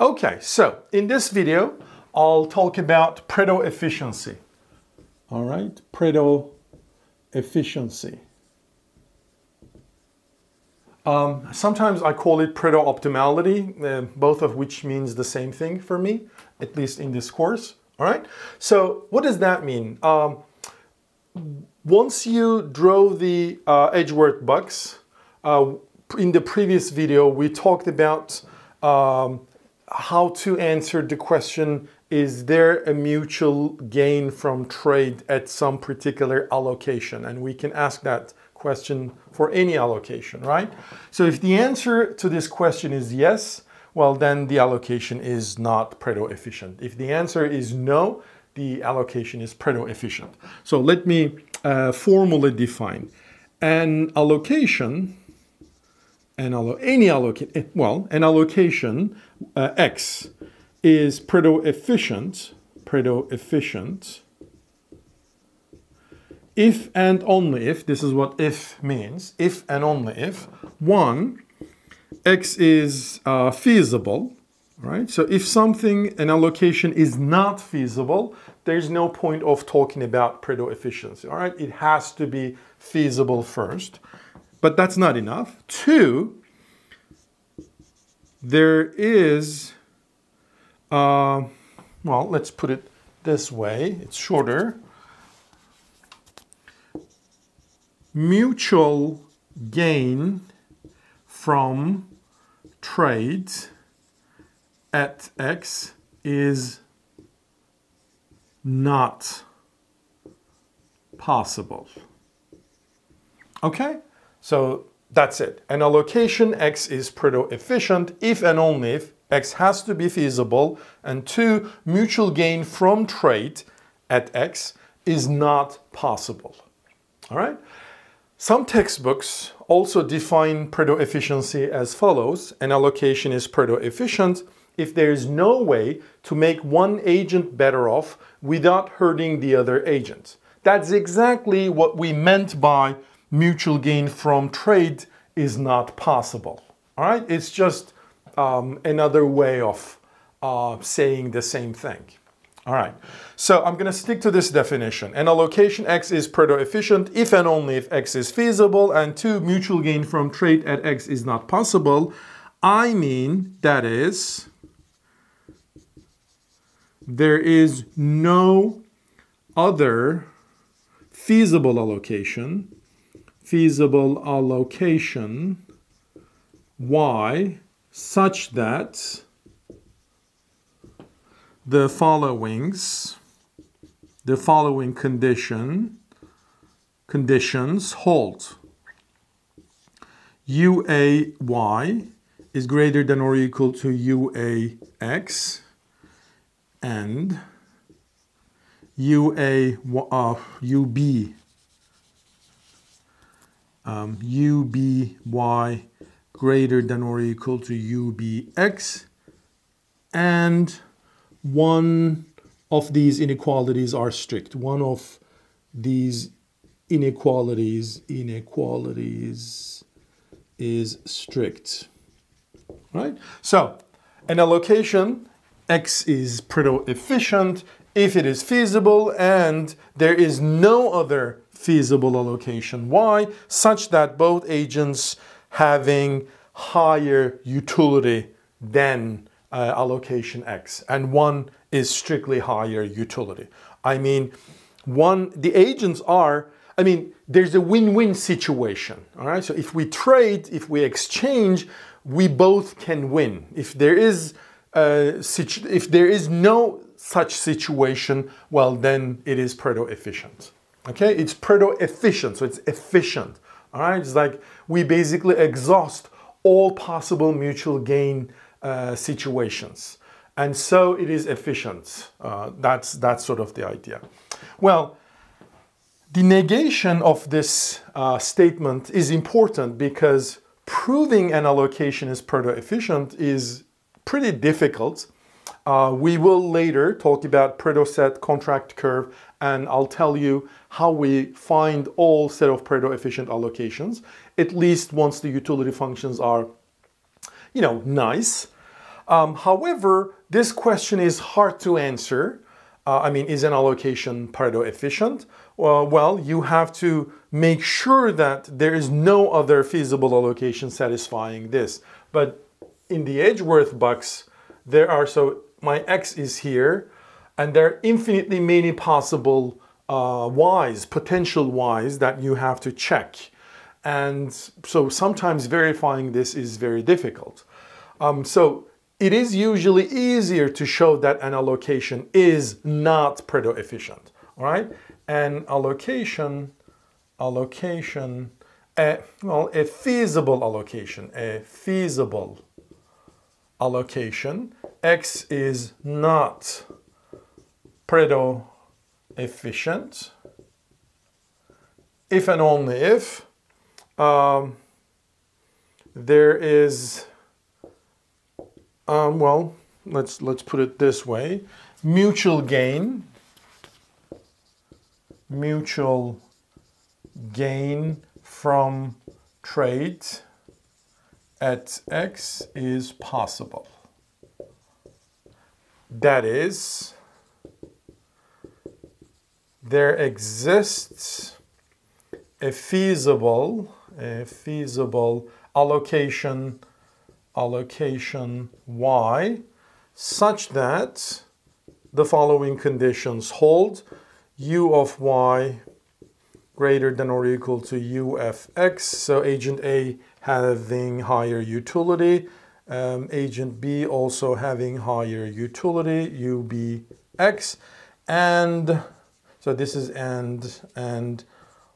Okay, so in this video, I'll talk about Pareto efficiency. All right, Pareto efficiency. Um, sometimes I call it Pareto optimality, uh, both of which means the same thing for me, at least in this course. All right, so what does that mean? Um, once you drove the uh, Edgeworth box, uh, in the previous video, we talked about um, how to answer the question is there a mutual gain from trade at some particular allocation? And we can ask that question for any allocation, right? So if the answer to this question is yes, well, then the allocation is not Pareto efficient. If the answer is no, the allocation is Pareto efficient. So let me uh, formally define. An allocation an allo- any allocation, eh, well, an allocation uh, X is Pareto efficient, Pareto efficient, if and only if, this is what if means, if and only if, one, X is uh, feasible, right? So if something, an allocation is not feasible, there's no point of talking about Pareto efficiency, all right? It has to be feasible first. But that's not enough. Two, there is, uh, well, let's put it this way, it's shorter. Mutual gain from trades at X is not possible. Okay? So that's it. An allocation X is Pareto efficient if and only if X has to be feasible and two, mutual gain from trade at X is not possible. All right? Some textbooks also define Pareto efficiency as follows. An allocation is Pareto efficient if there is no way to make one agent better off without hurting the other agent. That's exactly what we meant by mutual gain from trade is not possible. All right, it's just um, another way of uh, saying the same thing. All right, so I'm going to stick to this definition. An allocation X is Pareto efficient if and only if X is feasible, and two, mutual gain from trade at X is not possible. I mean, that is, there is no other feasible allocation feasible allocation y such that the followings the following condition conditions hold. Uay is greater than or equal to uax and ua uh, ub um, uby greater than or equal to ubx and one of these inequalities are strict. One of these inequalities inequalities is strict. Right? So, an allocation x is Pareto efficient if it is feasible and there is no other feasible allocation y such that both agents having higher utility than uh, allocation x and one is strictly higher utility. I mean one the agents are i mean there's a win-win situation all right? So if we trade if we exchange we both can win. If there is uh, if there is no such situation well then it is Pareto efficient Okay, it's Pareto efficient, so it's efficient. All right, it's like we basically exhaust all possible mutual gain uh, situations, and so it is efficient. Uh, that's that's sort of the idea. Well, the negation of this uh, statement is important because proving an allocation is Pareto efficient is pretty difficult. Uh, we will later talk about Pareto set contract curve and I'll tell you how we find all set of Pareto efficient allocations, at least once the utility functions are, you know, nice. Um, however, this question is hard to answer. Uh, I mean, is an allocation Pareto efficient? Well, well, you have to make sure that there is no other feasible allocation satisfying this. But in the Edgeworth box, there are, so my x is here, and there are infinitely many possible uh, y's, potential y's that you have to check. And so sometimes verifying this is very difficult. Um, so it is usually easier to show that an allocation is not Pareto efficient, all right? An allocation, allocation, a, well, a feasible allocation, a feasible allocation, X is not Pareto efficient. If and only if um, there is um, well, let's let's put it this way: mutual gain, mutual gain from trade at x is possible. That is, there exists a feasible, a feasible allocation allocation y such that the following conditions hold u of y greater than or equal to u f x. So agent A having higher utility, um, agent B also having higher utility, UBX, and so this is and, and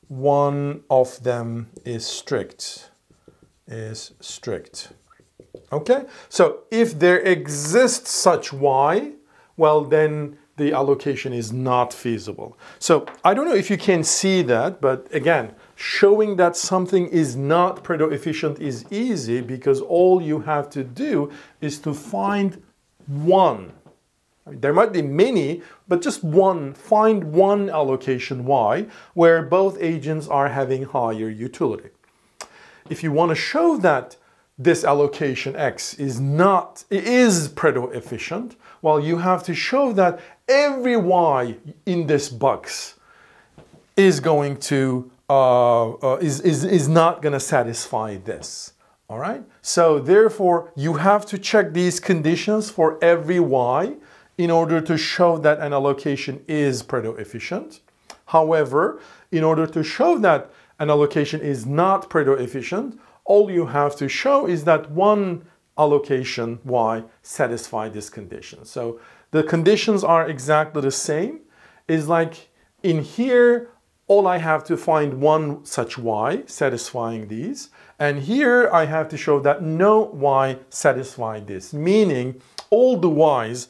one of them is strict, is strict. Okay, so if there exists such y, well then the allocation is not feasible. So I don't know if you can see that, but again, showing that something is not Pareto efficient is easy because all you have to do is to find one. I mean, there might be many, but just one, find one allocation y where both agents are having higher utility. If you want to show that this allocation X is not, is Pareto efficient, well, you have to show that every Y in this box is going to, uh, uh, is, is, is not going to satisfy this. All right. So therefore, you have to check these conditions for every Y in order to show that an allocation is Pareto efficient. However, in order to show that an allocation is not Pareto efficient, all you have to show is that one allocation y satisfy this condition. So the conditions are exactly the same. Is like in here, all I have to find one such y satisfying these. And here I have to show that no y satisfy this, meaning all the y's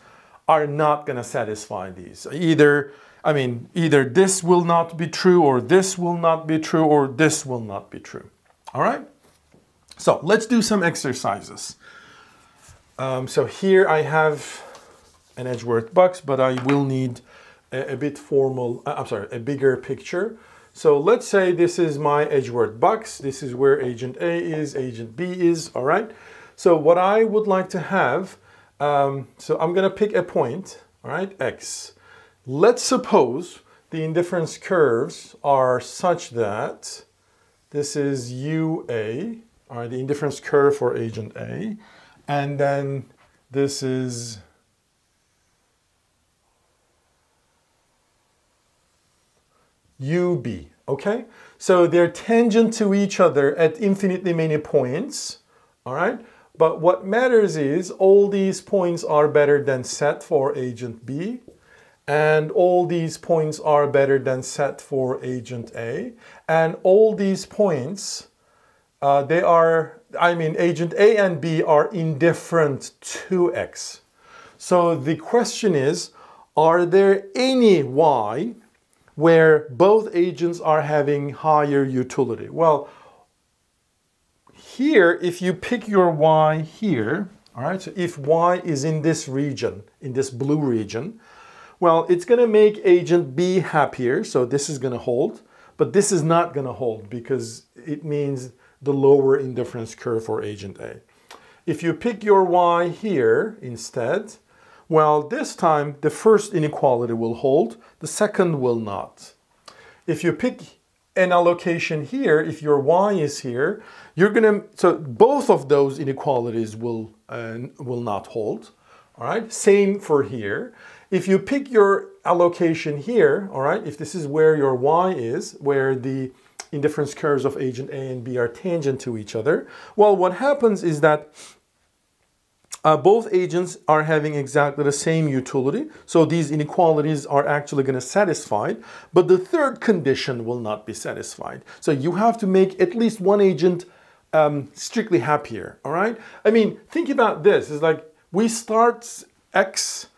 are not going to satisfy these. Either, I mean, either this will not be true or this will not be true or this will not be true. All right? So let's do some exercises. Um, so here I have an Edgeworth box, but I will need a, a bit formal, uh, I'm sorry, a bigger picture. So let's say this is my Edgeworth box. This is where agent A is, agent B is, all right? So what I would like to have, um, so I'm gonna pick a point, all right, X. Let's suppose the indifference curves are such that this is UA, all right, the indifference curve for agent A. And then this is UB, okay? So they're tangent to each other at infinitely many points, all right? But what matters is all these points are better than set for agent B, and all these points are better than set for agent A, and all these points uh, they are, I mean, agent A and B are indifferent to X. So the question is, are there any Y where both agents are having higher utility? Well, here, if you pick your Y here, all right, so if Y is in this region, in this blue region, well, it's going to make agent B happier, so this is going to hold, but this is not going to hold because it means the lower indifference curve for agent A. If you pick your y here instead, well, this time the first inequality will hold, the second will not. If you pick an allocation here, if your y is here, you're gonna, so both of those inequalities will, uh, will not hold, all right? Same for here. If you pick your allocation here, all right, if this is where your y is, where the indifference curves of agent A and B are tangent to each other, well, what happens is that uh, both agents are having exactly the same utility, so these inequalities are actually going to satisfy, but the third condition will not be satisfied. So you have to make at least one agent um, strictly happier, all right? I mean, think about this. It's like we start X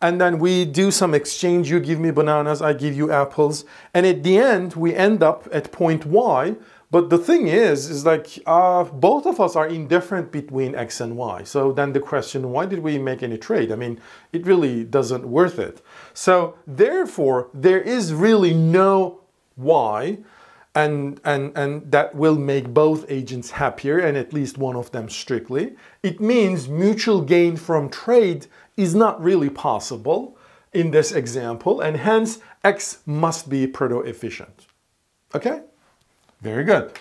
and then we do some exchange. You give me bananas, I give you apples. And at the end, we end up at point Y, but the thing is, is like uh, both of us are indifferent between X and Y. So then the question, why did we make any trade? I mean, it really doesn't worth it. So therefore, there is really no Y and, and, and that will make both agents happier and at least one of them strictly. It means mutual gain from trade is not really possible in this example and hence X must be Pareto efficient. Okay? Very good.